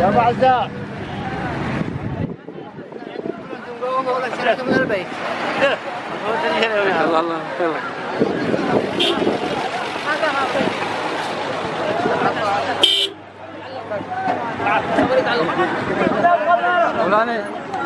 يا ابو عزام من البيت الله الله يلا مولانا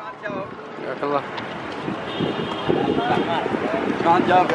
Jazakallah. Can't job.